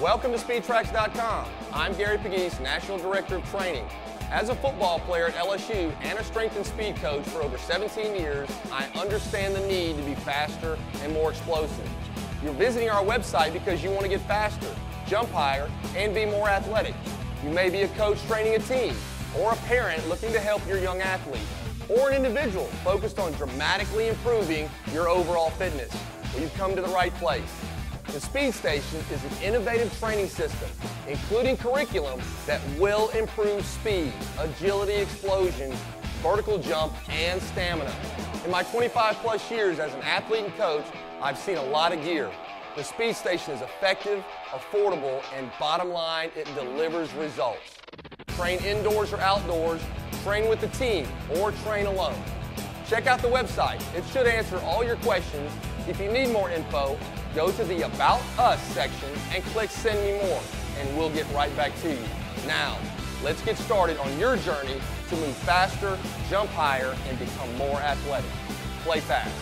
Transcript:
Welcome to SpeedTracs.com. I'm Gary Pegues, National Director of Training. As a football player at LSU and a strength and speed coach for over 17 years, I understand the need to be faster and more explosive. You're visiting our website because you want to get faster, jump higher, and be more athletic. You may be a coach training a team, or a parent looking to help your young athlete, or an individual focused on dramatically improving your overall fitness. Well, you've come to the right place. The Speed Station is an innovative training system, including curriculum that will improve speed, agility, explosion, vertical jump, and stamina. In my 25 plus years as an athlete and coach, I've seen a lot of gear. The Speed Station is effective, affordable, and bottom line, it delivers results. Train indoors or outdoors, train with the team, or train alone. Check out the website. It should answer all your questions. If you need more info, go to the About Us section and click Send Me More, and we'll get right back to you. Now, let's get started on your journey to move faster, jump higher, and become more athletic. Play fast.